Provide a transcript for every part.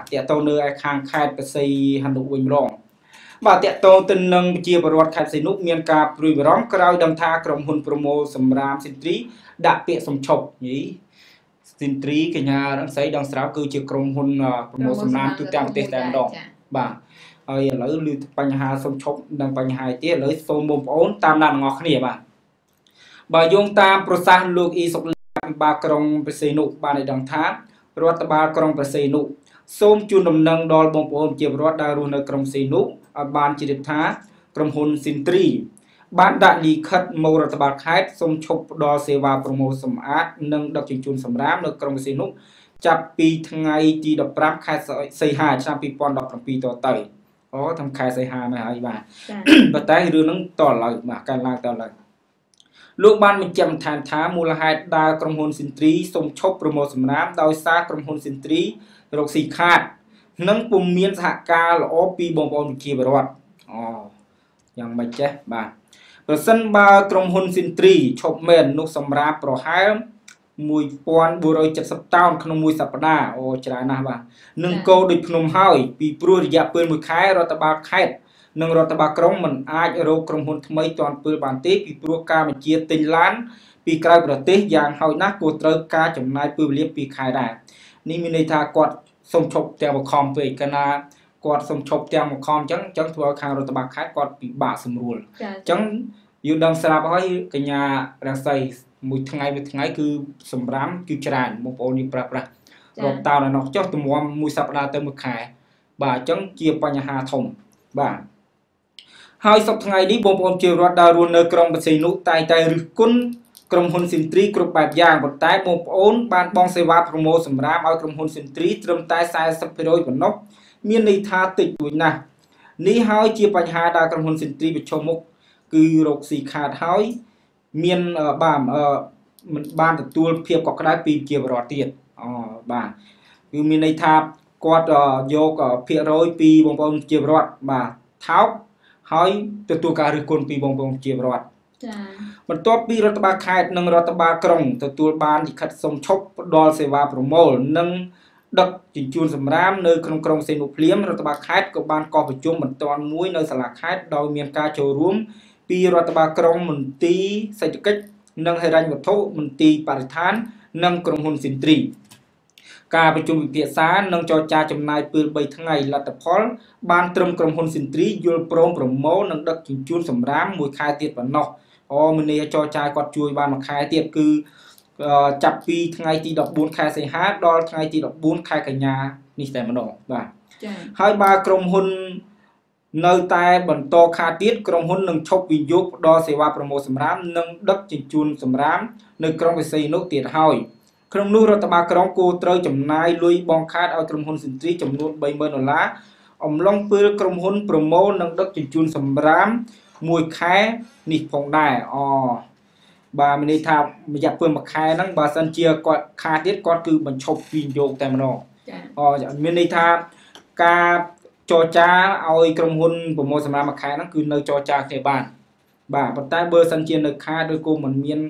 តកតនៅឯខាងខេត្តបរសៃហនុវិញម្ដងបាទតកតទៅនឹងជាបរដ្ឋខេត្តសីនុមានការព្រួយបារម្ភក្រោយដឹងថាក្រុមហ៊ុនប្រមូលសម្រាមសិនទ្រីដាក់ពាក្យសំឈប់យីសិនទ្រីកញ្ញារងស្រីដងស្រាវគឺជាក្រុមហ៊ុនប្រមូលសម្រាមទូទាំងប្រទេសតែម្ដងបាទហើយឥឡូវឮបញ្ហាសំឈប់និងបញ្ហាទៀតឥឡូវសូមបងប្អូនតាមដានទាំងអស់គ្នាបាទបើយោងតាមប្រសាសន៍លោកអ៊ីសុកលាពិបាលក្រុងប្រសេនុបានឲ្យដឹងថារដ្ឋបាលក្រុងប្រសេនុ សូមជូនដំណឹងដល់បងប្អូនជាពលរដ្ឋដែលរស់នៅក្រុងសេនុឲ្យបានជ្រាបថាក្រុមហ៊ុនស៊ីនទ្រីបានដាក់លិខិតមករដ្ឋបាលខេត្តសូមឈប់ផ្ដល់សេវាប្រមូលសម្អាត និងដឹកជញ្ជូនសម្រាមនៅក្រុងសេនុចាប់ពីថ្ងៃទី15ខែសីហាឆ្នាំ2017តទៅអូតាមខែសីហាមកហើយបាទប៉ុន្តែរឿងហ្នឹងតឡើយបាទកើតឡើងតឡើយលោកបានបញ្ជាក់បន្ថែមថាមូលហេតុដែលក្រុមហ៊ុនស៊ីនទ្រីសូមឈប់ប្រមូលសម្រាមដោយសារក្រុមហ៊ុនស៊ីនទ្រី រកស៊ីខាតនិងពុំមានសហការល្អពីបងប្អូនវិជាបរដ្ឋអូយ៉ាងម៉េចចេះបាទប្រសិនបើក្រុមហ៊ុនស៊ីនទ្រីឈប់មែននោះសម្រាប់ប្រហែល1470តោនក្នុងមួយសប្តាហ៍អូច្រើនណាស់បាទនឹងកោដូចភ្នំហើយ ពីព្រោះរយៈពេល1ខែរដ្ឋបាលខេត្តនិងរដ្ឋបាលក្រុងមិនអាចរកក្រុមហ៊ុនថ្មីទាន់ពេលបានទេពីព្រោះការបញ្ជាទិញឡានពីក្រៅប្រទេសយ៉ាងហោចណាស់គួរត្រូវការចំណាយពេលវេលា2ខែដែរ នេះមានន័យថាគាត់សុំឈប់ទាំងបខំពេកកណាគាត់សុំឈប់ទាំងបខំអញ្ចឹងអញ្ចឹងធ្វើឲ្យខាងរដ្ឋបាលខេត្តគាត់ពិបាកស្រួលអញ្ចឹងយូរដឹងស្រាប់ហើយកញ្ញារាសីមួយថ្ងៃមួយថ្ងៃគឺសម្រាមគឺច្រើនបងប្អូនយើងប្រាស់ប្រាស់រាប់តោនឯនោះចុះទម្រាំមួយសប្តាហ៍ទៅមួយខែបាទអញ្ចឹងជាបញ្ហាធំបាទហើយសប្តាហ៍ថ្ងៃនេះបងប្អូនជារដ្ឋដែលរស់នៅក្រុងបរសៃនុតែងតែរិះគន់ ក្រុមហ៊ុនស៊ីនទ្រីគ្រប់បែបយ៉ាងប៉ុន្តែបងប្អូនបានបងសេវាប្រមូលសម្រាប់ឲ្យក្រុមហ៊ុនស៊ីនទ្រីត្រឹមតែ40%ប៉ុណ្ណោះមានន័យថាតិចមួយណាស់នេះហើយជាបញ្ហាដែលក្រុមហ៊ុនស៊ីនទ្រីប្រឈមមុខគឺរកស៊ីខាតហើយមានបាទមិនបានទទួលភាពកក់ក្ដៅពីជាបរដ្ឋទៀតអូបាទគឺមានន័យថាគាត់យកភាគរយពីបងប្អូនជាបរដ្ឋបាទថោកហើយទទួលការរិះគន់ពីបងប្អូនជាបរដ្ឋ ចា៎បន្ទាប់ពីរដ្ឋបាលខេត្តនិងរដ្ឋបាលក្រុងទទួលបានលិខិតសុំឈប់ផ្ដល់សេវាប្រមូលនិងដឹកជញ្ជូនសម្រាមនៅក្នុងក្រុងសេនុភ្លាមរដ្ឋបាលខេត្តក៏បានកោះប្រជុំបន្ទាន់មួយនៅសាលាខេត្តដោយមានការចូលរួមពីរដ្ឋបាលក្រុងមន្ទីរសេដ្ឋកិច្ចនិងហិរញ្ញវត្ថុមន្ទីរបរិស្ថាន និងក្រុមហ៊ុនស៊ីនទ្រីការប្រជុំវិភាសានិងចរចាចំណាយពេល3ថ្ងៃលទ្ធផល បានត្រឹមក្រុមហ៊ុនស៊ីនទ្រីយល់ព្រមប្រមូលនិងដឹកជញ្ជូនសម្រាមមួយខែទៀតប៉ុណ្ណោះ អូមនីចរចាគាត់ជួយបានមួយខែទៀតគឺចាប់ពីថ្ងៃទី14ខែសីហាដល់ថ្ងៃទី14ខែកញ្ញានេះតែម្ដងបាទចា៎ហើយបើក្រុមហ៊ុននៅតែបន្តខាតទៀតក្រុមហ៊ុននឹងឈប់វិនិយោគផ្ដល់សេវាប្រមូលសម្រាមនិងដឹកជញ្ជូនសម្រាមនៅក្រុងវិស័យនោះទៀតហើយក្នុងនោះរដ្ឋបាលក្រុងគួរត្រូវចំណាយលុយបង់ខាតឲ្យក្រុមហ៊ុនសិនទ្រីចំនួន30000ដុល្លារអំឡុងពេលក្រុមហ៊ុនប្រមូលនិងដឹកជញ្ជូនសម្រាម មួយខែនេះផងដែរអបាទមានន័យថារយៈពេលមួយខែហ្នឹងបើសិនជាគាត់ខាតទៀតគាត់គឺបញ្ឈប់វិនិយោគតែម្ដងអូមានន័យថាការចរចាឲ្យក្រុមហ៊ុនប្រមូលសម្រាប់មួយខែហ្នឹងគឺនៅចរចាគ្នាបាន បាទប៉ុន្តែបើសិនជានៅខាតឬក៏មិនមាន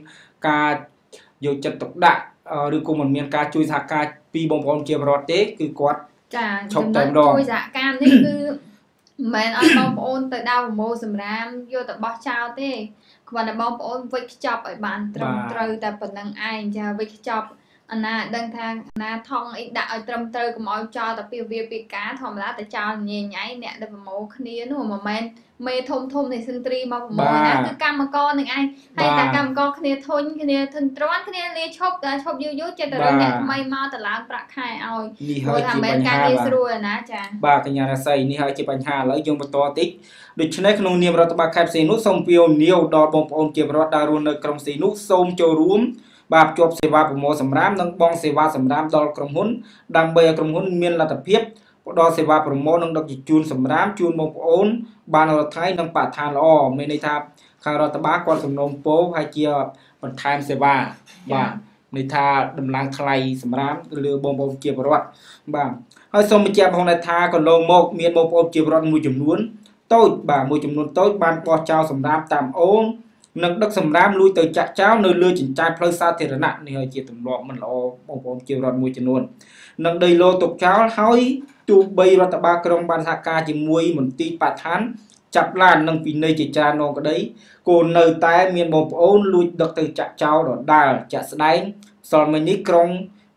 ការយកចិត្តទុកដាក់ឬក៏មិនមានការជួយសហការពីបងប្អូនជាបរដ្ឋទេ គឺគាត់ចាឈប់តែម្ដងជួយសហការនេះគឺ មិនឲ្យបងប្អូនទៅដើរប្រមូលសម្រាមយកទៅបោះចោលទេគ្រាន់តែបងប្អូនវិចខ្ចប់ឲ្យបានត្រឹមត្រូវតែប៉ុណ្្នឹងឯងចាវិចខ្ចប់ អាណាដឹងថាអាណាថងអីដាក់ឲ្យត្រឹមត្រូវកុំឲ្យចោលតែពីវាពីការធម្មតាតែចោលញញ៉ៃអ្នកដែលប្រមូលគ្នានោះមិនមែនមេធំធំនៃសិនត្រីមកប្រមូលណាគឺកម្មករនឹងឯងហើយតែកម្មករគ្នាធុញគ្នាធុញទ្រាន់គ្នាលាឈប់តែឈប់យូរយូរចិត្តតែរកអ្នកថ្មីមកតឡើងប្រាក់ខែឲ្យព្រោះថាមិនការងារស្រួលណាចាបាទកញ្ញារាសីនេះហើយជាបញ្ហាឥឡូវយើងបន្តតិចដូច្នេះក្នុងនាមរដ្ឋបាលខេត្តផ្សេងនោះសូមពៀវនាវដល់បងប្អូនជាប្រវត្តិដែលរស់នៅក្រុងផ្សេងនោះសូមចូលរួម បាទភ្ជាប់សេវាប្រមូលសម្រាមនិងបងសេវាសម្រាមដល់ក្រុមហ៊ុន ដើម្បីឲ្យក្រុមហ៊ុនមានលទ្ធភាពផ្ដល់សេវាប្រមូលនិងដឹកជញ្ជូនសម្រាមជូនបងប្អូន បានរាល់ថ្ងៃនិងបរិស្ថានល្អមានន័យថាខាងរដ្ឋបាលគាត់សំណូមពរហើយជាបន្ថែមសេវាបាទន័យថាដំឡើងថ្លៃសម្រាមទៅលើបងប្អូនជាពលរដ្ឋបាទហើយសូមបញ្ជាក់ផងដែរថាកន្លងមកមានបងប្អូនជាពលរដ្ឋមួយចំនួនតូចបាទមួយចំនួនតូចបានបោះចោលសម្រាមតាមអូន និងដឹកសម្រាមលួចទៅចាក់ចោលនៅលើចិញ្ចែនផ្លូវសាធារណៈនេះហើយជាទម្លាប់មិនល្អបងប្អូនជារដ្ឋមួយចំនួននិងដីឡូទុកចោលហើយទោះបីរដ្ឋបាលក្រុងបានសហការជាមួយមន្ទីរបឋានចាប់ឡាននិងពិន័យជាច្រើននងក្តីគោនៅតែមានបងប្អូនលួចដឹកទៅចាក់ចោលដដាលចាក់ស្ដែងសល់មិញនេះក្រុង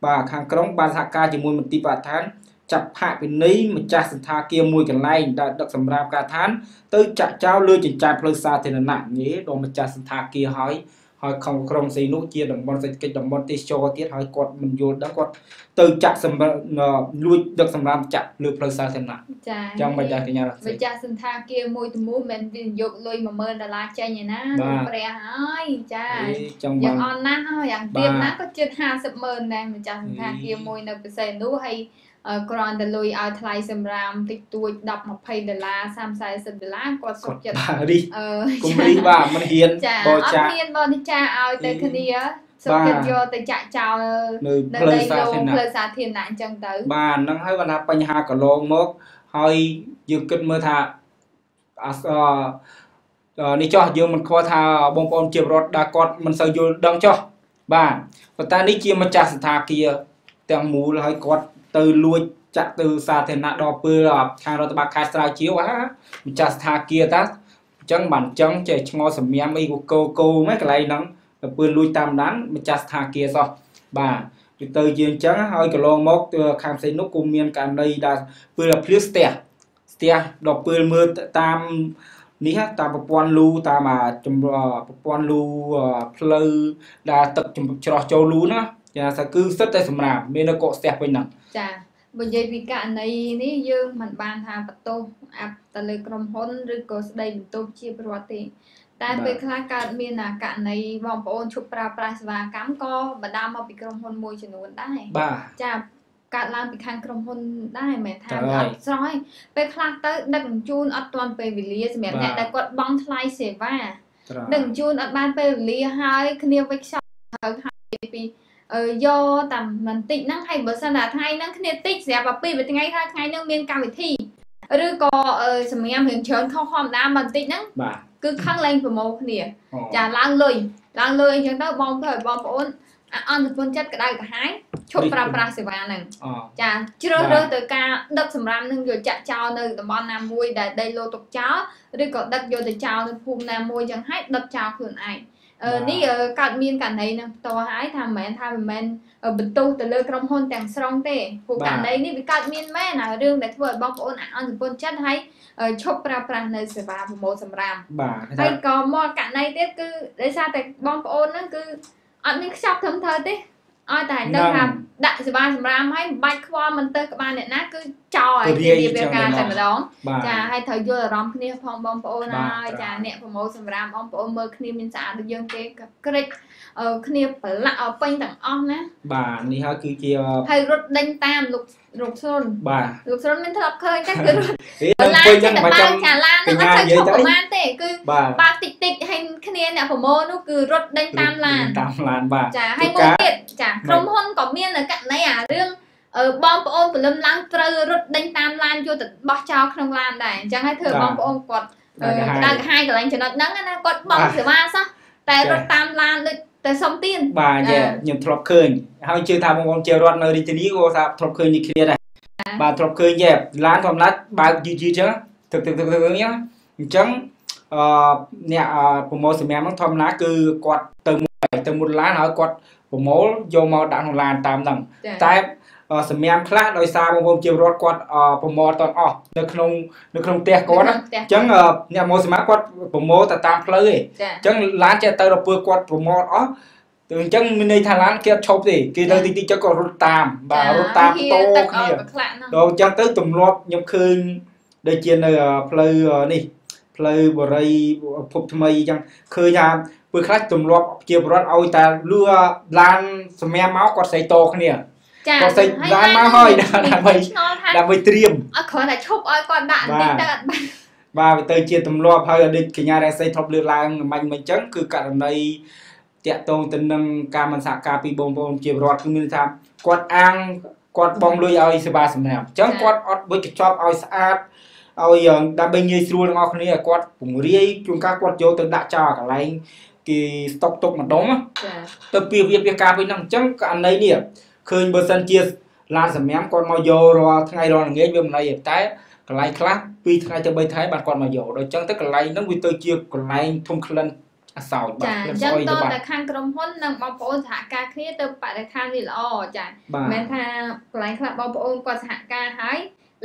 បាទខាងក្រុងបានសហការជាមួយមន្ទីរបឋាន ចាប់ផាកពិន័យម្ចាស់សន្តាគារមួយកន្លែងដែលដឹកសម្រាប់ការឋាន ទៅចាក់ចោលលើចិញ្ចើមផ្លូវសាធារណៈនេះដល់ម្ចាស់សន្តាគារហើយហើយខំក្រុងសីនោះជាតំបន់សេដ្ឋកិច្ចតំបន់ទេសចរទៀតហើយគាត់មិនយល់ដឹងគាត់ទៅចាក់សម្រាប់លួចដឹកសម្រាប់ចាក់លើផ្លូវសាធារណៈចាចឹងមិនដែរកញ្ញារដ្ឋវិចាសន្តាគារមួយទៅមួយមិនវិនិយោគលុយ10000ដុល្លារចេញឯណាព្រះហើយចាយ៉ាងអន់ណាស់ហើយយ៉ាងទៀតណាក៏ជិត50ម៉ឺនដែរម្ចាស់សន្តាគារមួយនៅពិសេសនោះហើយ គ្រាន់តែលុយឲ្យថ្លៃសម្រាមតិចតួច10 20ដុល្លារ30 40ដុល្លារគាត់សុខចិត្តរីអឺគុំរីបាទមិនហ៊ានបោចាអត់ហ៊ានបរិចាឲ្យទៅគ្នាសុខចិត្តយកទៅចាក់ចោលនៅផ្លូវសាធារណៈផ្លូវសាធារណៈអញ្ចឹងទៅបាទហ្នឹងហើយគាត់ថាបញ្ហាកន្លងមកហើយយើងគិតមើលថាអឺនេះចោះយើងមិនខ្វល់ថាបងប្អូនជារដ្ឋដែលគាត់មិនសូវយល់ដឹងចោះបាទប៉ុន្តែនេះជាម្ចាស់សថាគារទាំងមូលហើយគាត់ ទៅលួចចាក់ទៅសាធារណៈដល់ពេលខាងរដ្ឋបាលខេត្តស្រាវជ្រាវអាម្ចាស់ស្ថាគារតាអញ្ចឹងបានអញ្ចឹងចេះឈ្មោះសម្ញាំអីកោកោហ្នឹងកន្លែងហ្នឹងទៅពេលលួចតាមដានម្ចាស់ស្ថាគារសោះបាទវាទៅជាអញ្ចឹងហើយកន្លងមកខាងផ្សេងនោះក៏មានករណីដែលពេលភ្លៀងស្ទះស្ទះដល់ពេលមើលតាមនេះតាមប្រព័ន្ធលូតាមប្រព័ន្ធលូផ្លូវដែលទឹកច្រោះចូលលូណា ចាសគឺសិតតែសម្រាប់មាននៅកកស្ទះវិញហ្នឹងចាបើនិយាយពីករណីនេះយើងមិនបានថាបន្ទោសអាប់ទៅលើក្រុមហ៊ុនឬក៏ស្ដីបន្ទោសជាប្រវត្តិទេតែពេលខ្លះកើតមានករណីបងប្អូនឈប់ប្រើប្រាស់សេវាកម្មក៏បណ្ដាលមកពីក្រុមហ៊ុនមួយចំនួនដែរបាទចាកើតឡើងពីខាងក្រុមហ៊ុនដែរមិនថាអត់ស្រោយពេលខ្លះទៅដឹកជញ្ជូនអត់ទាន់ពេលវេលាសម្រាប់អ្នកដែលគាត់បង់ថ្លៃសេវាដឹកជញ្ជូនអត់បានពេលវេលាហើយគ្នាវិខ្សោត្រូវហើយពី យកតាមបន្តិចហ្នឹងហើយបើសិនថាថ្ងៃហ្នឹងគ្នាតិចស្រាប់តែពីរថ្ងៃថាថ្ងៃហ្នឹងមានកម្មវិធីឬក៏សម្រាប់រឿងច្រើនខុសធម្មតាបន្តិចហ្នឹងបាទគឺខឹងលែងប្រម៉ូគ្នាចាឡើងលុយឡើងលុយអញ្ចឹងទៅបងប្អូនបងប្អូនអន្តពលចិត្តក្តៅក្រហាយឈប់ប្រើប្រាស់សេវាហ្នឹងចាជ្រើសរើសទៅការដឹកសម្រាមនឹងយកចាក់ចោលនៅតំបន់ណាមួយដែលដីលោទុកចោលឬក៏ដឹកយកទៅចោលនៅភូមិណាមួយអញ្ចឹងហើយដឹកចោលខ្លួនឯង នេះកើតមានករណីនឹងផ្ទាល់ហើយថាមិនមែនថាមិនមែនបន្ទោសទៅលើក្រុមហ៊ុនទាំងស្រុងទេព្រោះករណីនេះវាកើតមានមែនហើយរឿងដែលធ្វើឲ្យបងប្អូនអន្តពលចិត្តហើយឈប់ប្រើប្រាស់នៅសេវាប្រមូលសម្រាមបាទហើយក៏មកករណីទៀតគឺដោយសារតែបងប្អូនហ្នឹងគឺអត់មានខ្ចប់ត្រឹមត្រូវទេ ឲ្យតែដឹងថាដាក់សេវាសម្រាមហើយមិនបាច់ខ្វល់មិនទៅក្បាលអ្នកណាគឺចោលឲ្យរៀបរៀបការតែម្ដងចាហើយត្រូវយល់អារម្មណ៍គ្នាផងបងប្អូនហើយចាអ្នកប្រមូលសម្រាមបងប្អូនមើលគ្នាមានស្អាតដូចយើងទេក្រិចគ្នាប្រឡាក់ឲ្យពេញទាំងអស់ណាបាទនេះហើយគឺជាហើយរត់ដេញតាមលោកលោកស្រុនបាទលោកស្រុនមានធ្លាប់ឃើញតែគឺរត់ឡានចិត្តបើចាឡានហ្នឹងអត់ទៅឈប់ប្រហែលទេគឺបើកតិចតិចហើយគ្នា អ្នកប្រមូលនោះគឺរត់ដេញតាមឡានតាមឡានបាទចាហើយមួយទៀតចាក្រុមហ៊ុនក៏មានករណីអារឿងអឺបងប្អូនពលឹមឡើងត្រូវរត់ដេញតាមឡានយកទៅបោះចោលក្នុងឡានដែរអញ្ចឹងហើយធ្វើបងប្អូនគាត់ក្តៅហាយកន្លែងចំណុចហ្នឹងណាគាត់បង់សេវាសោះតែរត់តាមឡានដូចតែសុំទៀនបាទខ្ញុំធ្លាប់ឃើញហើយជឿថាបងប្អូនជារដ្ឋនៅរាជធានីក៏ថាធ្លាប់ឃើញនេះគ្នាដែរបាទធ្លាប់ឃើញយេឡានធម្មតាបើកយឺតយឺតចឹងទឹកទឹកទឹកទឹកអញ្ចឹងអញ្ចឹង អឺអ្នកប្រមូលសម្រាប់ហ្នឹងធម្មតាគឺគាត់ទៅមួយទៅមុនឡានហើយគាត់ប្រមូលយកមកដាក់ក្នុងឡានតាមហ្នឹងតែសម្រាប់ខ្លះដោយសារបងប្អូនជារដ្ឋគាត់ប្រមូលតអស់នៅក្នុងនៅក្នុងផ្ទះគាត់អញ្ចឹងអ្នកមកសម្រាប់គាត់ប្រមូលតែតាមផ្លូវឯងអញ្ចឹងឡានចេះទៅដល់ពេលគាត់ប្រមូលអស់ទៅអញ្ចឹងមានន័យថាឡានគេអត់ឈប់ទេគេនៅទីទីចឹងក៏រត់តាមបាទរត់តាមតោគ្នាដល់អញ្ចឹងទៅទម្លាប់ខ្ញុំឃើញដូចជានៅផ្លូវនេះ ផ្លូវបរិយភពថ្មីអញ្ចឹងឃើញថាពេលខ្លះទម្លាប់ជាប្រវត្តិឲ្យតែលឺឡានសម្រាប់មកគាត់ស្រីតគ្នាចាគាត់សេចឡានមកហើយដើម្បីដើម្បីត្រៀមអត់គ្រាន់តែឈប់ឲ្យគាត់ដាក់បន្តិចទៅអត់បានបាទវាទៅជាទម្លាប់ហើយអតីតកញ្ញារ៉េសីធ្លាប់លើកឡើងមិញមិញអញ្ចឹងគឺករណីតាក់ទងទៅនឹងការមិនសហការពីបងប្អូនជារដ្ឋគឺមានថាគាត់អាងគាត់បងលុយឲ្យសេវាសម្រាប់អញ្ចឹងគាត់អត់វិច្ចចប់ឲ្យស្អាត ឲ្យដើម្បីងាយស្រួលទាំងអស់គ្នាឲ្យគាត់ពង្រាយជួនកាលគាត់យកទៅដាក់ចោលកន្លែងគេស្តុកទុកម្ដងទៅពីវាវាការវិញហ្នឹងអញ្ចឹងករណីនេះឃើញបើសិនជាឡានសម្រាប់គាត់មកយករាល់ថ្ងៃរាល់ល្ងាចវាមិនអីទេតែកន្លែងខ្លះ2ថ្ងៃទៅ3ថ្ងៃបាទគាត់មកយកដល់អញ្ចឹងទៅកន្លែងហ្នឹងវាទៅជាកន្លែងធំក្លិនអាសោចបាទចាអញ្ចឹងតតែខាងក្រុមហ៊ុននិងបងប្អូនសហការគ្នាទៅបរិស្ថានវាល្អចាមិនមែនថាកន្លែងខ្លះបងប្អូនគាត់សហការហើយ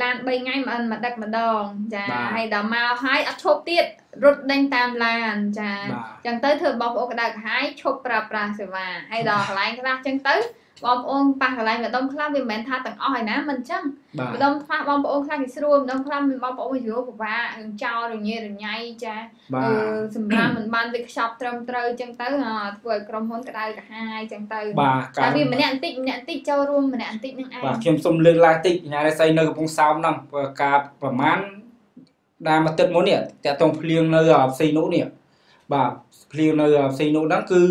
ឡាន3ថ្ងៃមិនមកដឹកម្ដង ចាហើយដល់មកហើយអត់ឈប់ទៀតរត់ដេញតាមឡានចាអញ្ចឹងទៅធ្វើបងប្អូនក្តៅក្រហាយឈប់ប្រើប្រាស់សេវាហើយដល់កន្លែងខ្លះអញ្ចឹងទៅ បងប្អូនប៉ះកន្លែងម្ដុំខ្លះវាមិនមែនថាទាំងអស់ហើយណាមិនអញ្ចឹងម្ដុំខ្លះបងប្អូនខ្លះគេស្រួលម្ដុំខ្លះមានបងប្អូនយល់ពិបាករឿងចោលរញ៉េរញ៉ៃចាសម្រាប់មិនបានវិខ្ចប់ត្រឹមត្រូវអញ្ចឹងទៅធ្វើឲ្យក្រុមហ៊ុនក្តៅក្រហាយអញ្ចឹងទៅបាទតែវាម្នាក់បន្តិចម្នាក់បន្តិចចូលរួមម្នាក់បន្តិចនឹងឯងបាទខ្ញុំសូមលើកឡើងតិចញ៉ារស័យនៅកំពង់សោមហ្នឹងការប្រមាណដែលមកទឹកមុននេះតាក់តងភ្លៀងនៅផ្សេងនោះនេះបាទភ្លៀងនៅផ្សេងនោះហ្នឹងគឺ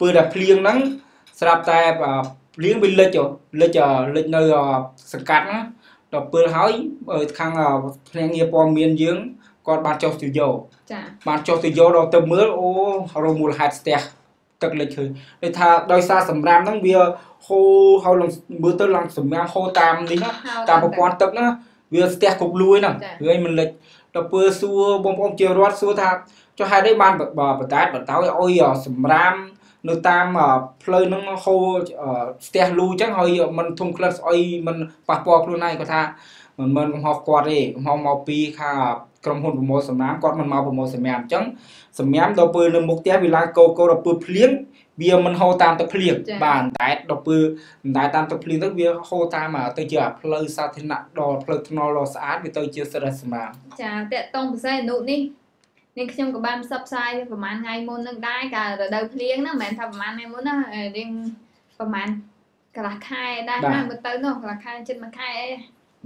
ពើតែភ្លៀងហ្នឹងស្រាប់តែ លៀងវាលិចលិចលិចនៅសង្កាត់ណាដល់ពេលហើយខាងភ្នាក់ងារព័ត៌មានយើងគាត់បានចុះស្ទូឌីយោចាបានចុះស្ទូឌីយោដល់ទៅមើលអូរមូលហេតុស្ទះទឹកលិចឃើញដូចថាដោយសារសម្រាមហ្នឹងវាហូរហើយឡើងមើលទៅឡើងសម្រាមហូរតាមនេះណាតាមប្រព័ន្ធទឹកណាវាស្ទះគ្រប់លួយហ្នឹងហើយមិនលិចដល់ពេលសួរបងប្អូនជារដ្ឋសួរថាចុះហេតុអីបានបដាតបន្តឲ្យសម្រាម នៅតាមផ្លូវហ្នឹងហូរស្ទះលូចឹងហើយมันធំក្លិតស្អុយมันប៉ះពាល់ខ្លួនឯងគាត់ថាមិនមែនកំហុសគាត់ទេកំហុសមកពីខាក្រុមហ៊ុនប្រមូលសម្រាមគាត់មិនមកប្រមូលសម្រាមអញ្ចឹងសម្រាមដល់ពេលនៅមុខផ្ទះវាឡើងកោកោដល់ពេលភ្លៀងវាមិនហូរតាមទឹកភ្លៀងបាទតែដល់ពេលតែតាមទឹកភ្លៀងទៅវាហូរតាមទៅជាផ្លូវសាធារណៈដល់ផ្លូវថ្នល់ដ៏ស្អាតវាទៅជាស្រេះសម្រាមចាតកតងពិសេសអនុនេះ នាងខ្ញុំក៏បានផ្សព្វផ្សាយប្រហែលថ្ងៃមុននឹងដែរកាលរដូវភ្លៀងហ្នឹងមិនមែនថាប្រហែលថ្ងៃមុនណារៀងប្រហែលកន្លះខែដែរណាមើលទៅនោះកន្លះខែជិតមួយខែអី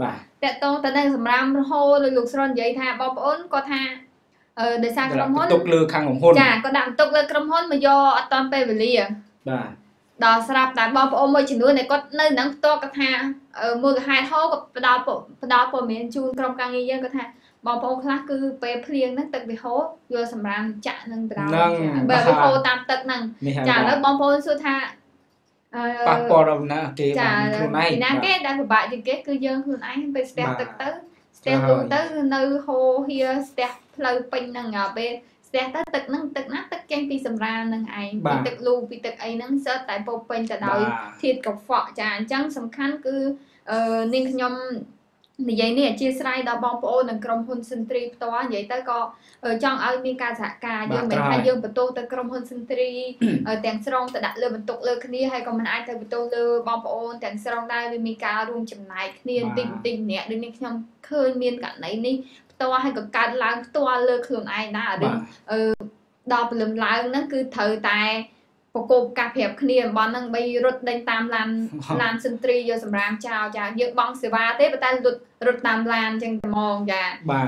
បាទតកតងទៅនឹងសម្រាមរហូតលោកស្រុននិយាយថាបងប្អូនគាត់ថាអឺដោយសារក្រុមហ៊ុនទុកលើខាងក្រុមហ៊ុនចាគាត់ដាក់ទុកលើក្រុមហ៊ុនមកយកអត់តាន់ពេលវេលាបាទដល់ស្រាប់តែបងប្អូនមួយចំនួនដែលគាត់នៅនឹងផ្ទាល់គាត់ថាមើលហេតុហូរគាត់ផ្ដល់ផ្ដល់ព័ត៌មានជូនក្រុមការងារយើងគាត់ថា បងប្អូនខ្លះគឺពេលភ្លៀងហ្នឹងទឹកវាហូរយកសម្រាមចាក់នឹងទៅដល់បើវាហូរតាមទឹកហ្នឹងចាឥឡូវបងប្អូនសួរថាអឺប៉ះពាល់ដល់ណាគេបានខ្លួនឯងណាគេដែលពិបាកជាងគេគឺយើងខ្លួនឯងពេលស្ទះទឹកទៅស្ទះទូទៅនៅហូរហៀស្ទះផ្លូវពេញហ្នឹងពេលស្ទះទៅទឹកហ្នឹងទឹកណាទឹកចេញពីសម្រាលហ្នឹងឯងពីទឹកលូពីទឹកអីហ្នឹងសើតែពោពេញទៅដោយធាតុកខ្វក់ចាអញ្ចឹងសំខាន់គឺអឺនាងខ្ញុំ និយាយនេះអធិស្ឋានដល់បងប្អូននិងក្រុមហ៊ុនសិនត្រីផ្ទាល់និយាយទៅក៏ចង់ឲ្យមានការសហការយើងមិនថាយើងបន្ទោសទៅក្រុមហ៊ុនសិនត្រីទាំងស្រុងទៅដាក់លើបន្ទុកលើគ្នាហើយក៏មិនអាចទៅបន្ទោសលើបងប្អូនទាំងស្រុងដែរវាមានការរួមចំណែកគ្នាបន្តិចបន្តិចម្នាក់ដូចនេះខ្ញុំឃើញមានករណីនេះផ្ទាល់ហើយក៏កើតឡើងផ្ទាល់លើខ្លួនឯងដែររឿងអឺដល់ព្រលឹមឡើងហ្នឹងគឺត្រូវតែ ប្រកបការប្រាប់គ្នាអំបន់ហ្នឹងបីរត់ដេញតាមឡានឡានសិនត្រីយកសម្រាមចោលចាយើងបង់សេវាទេប៉ុន្តែរត់រត់តាមឡានអញ្ចឹងតែហ្មងចាបាទ